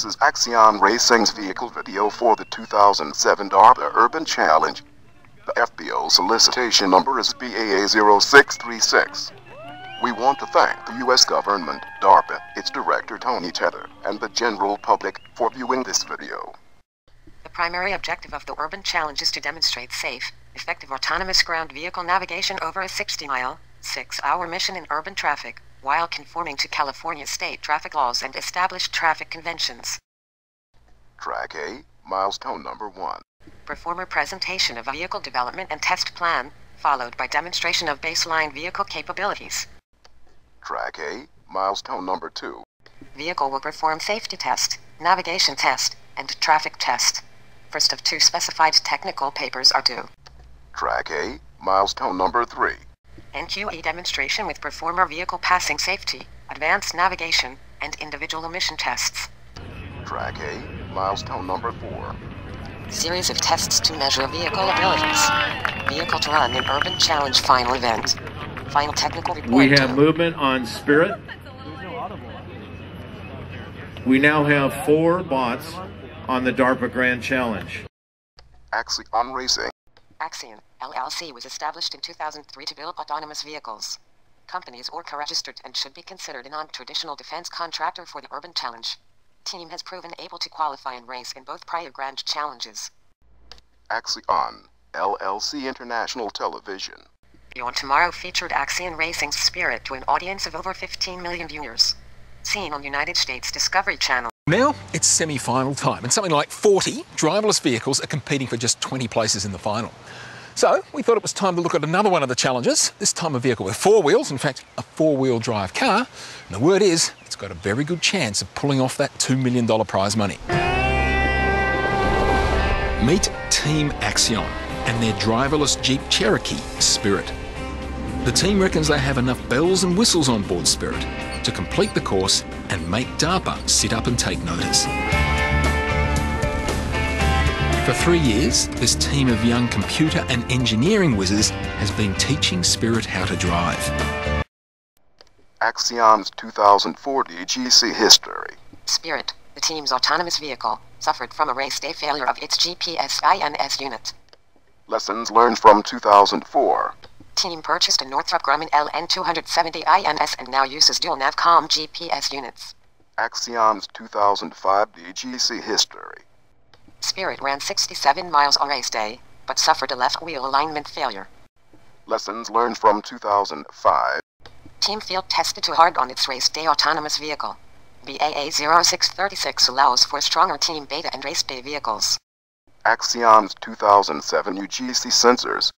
This is Axion Racing's vehicle video for the 2007 DARPA Urban Challenge. The FBO solicitation number is BAA0636. We want to thank the U.S. government, DARPA, its director Tony Tether, and the general public for viewing this video. The primary objective of the Urban Challenge is to demonstrate safe, effective autonomous ground vehicle navigation over a 60-mile, six-hour mission in urban traffic while conforming to California state traffic laws and established traffic conventions. Track A, milestone number 1. Performer presentation of a vehicle development and test plan, followed by demonstration of baseline vehicle capabilities. Track A, milestone number 2. Vehicle will perform safety test, navigation test, and traffic test. First of two specified technical papers are due. Track A, milestone number 3. NQE demonstration with performer vehicle passing safety, advanced navigation, and individual emission tests. Track A, milestone number 4. Series of tests to measure vehicle abilities. Vehicle to run in Urban Challenge final event. Final technical report. We have movement on Spirit. We now have four bots on the DARPA Grand Challenge. Axion Racing. Axion LLC was established in 2003 to build autonomous vehicles. Companies ORCA registered and should be considered a non-traditional defense contractor for the Urban Challenge. Team has proven able to qualify and race in both prior grand challenges. Axion LLC International Television. Beyond Tomorrow featured Axion Racing's Spirit to an audience of over 15 million viewers. Seen on United States Discovery Channel. Now it's semi final time, and something like 40 driverless vehicles are competing for just 20 places in the final. So we thought it was time to look at another one of the challenges, this time a vehicle with four wheels, in fact, a four wheel drive car. And the word is, it's got a very good chance of pulling off that $2 million prize money. Meet Team Axion and their driverless Jeep Cherokee, Spirit. The team reckons they have enough bells and whistles on board Spirit to complete the course and make DARPA sit up and take notice. For three years, this team of young computer and engineering whizzes has been teaching Spirit how to drive. Axion's 2040 GC history. Spirit, the team's autonomous vehicle, suffered from a race day failure of its GPS INS unit. Lessons learned from 2004. Team purchased a Northrop Grumman LN270 INS and now uses dual Navcom GPS units. Axion's 2005 DGC history. Spirit ran 67 miles on race day, but suffered a left wheel alignment failure. Lessons learned from 2005. Team field tested too hard on its race day autonomous vehicle. BAA 0636 allows for stronger team beta and race day vehicles. Axion's 2007 UGC sensors.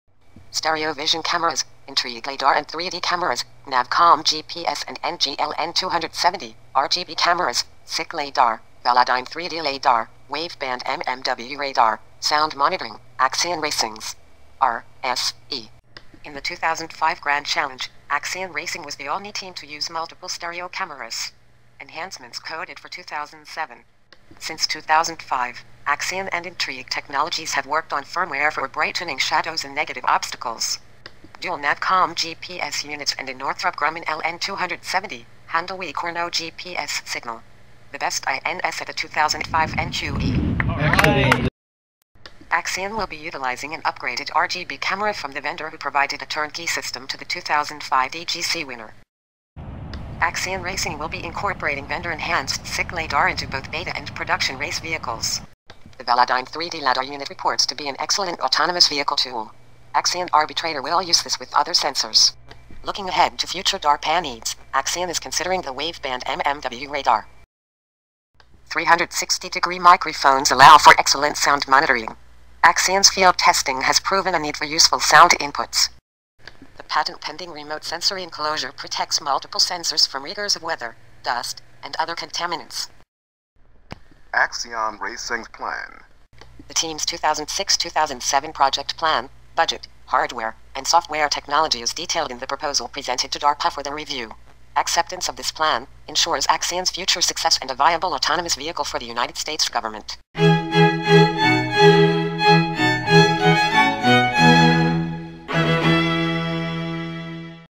Stereo vision cameras, Intrigue LiDAR and 3D cameras, Navcom GPS and NGLN 270, RGB cameras, SICK LiDAR, Velodyne 3D LiDAR, Waveband MMW radar, sound monitoring, Axion Racing's RSE. In the 2005 Grand Challenge, Axion Racing was the only team to use multiple stereo cameras. Enhancements coded for 2007. Since 2005, Axion and Intrigue Technologies have worked on firmware for brightening shadows and negative obstacles. Dual Navcom GPS units and a Northrop Grumman LN270 handle weak or no GPS signal the best INS at the 2005 NQE. Axion will be utilizing an upgraded RGB camera from the vendor who provided a turnkey system to the 2005 DGC winner. Axion Racing will be incorporating vendor-enhanced SICK LiDAR into both beta and production race vehicles. The Velodyne 3D LiDAR unit reports to be an excellent autonomous vehicle tool. Axion Arbitrator will use this with other sensors. Looking ahead to future DARPA needs, Axion is considering the Waveband MMW radar. 360 degree microphones allow for excellent sound monitoring. Axion's field testing has proven a need for useful sound inputs. Patent pending remote sensory enclosure protects multiple sensors from rigors of weather, dust, and other contaminants. Axion Racing's plan. The team's 2006 2007 project plan, budget, hardware, and software technology is detailed in the proposal presented to DARPA for the review. Acceptance of this plan ensures Axion's future success and a viable autonomous vehicle for the United States government.